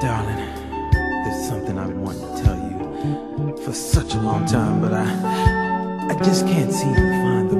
Darling, there's something I've been wanting to tell you for such a long time, but I, I just can't seem to find the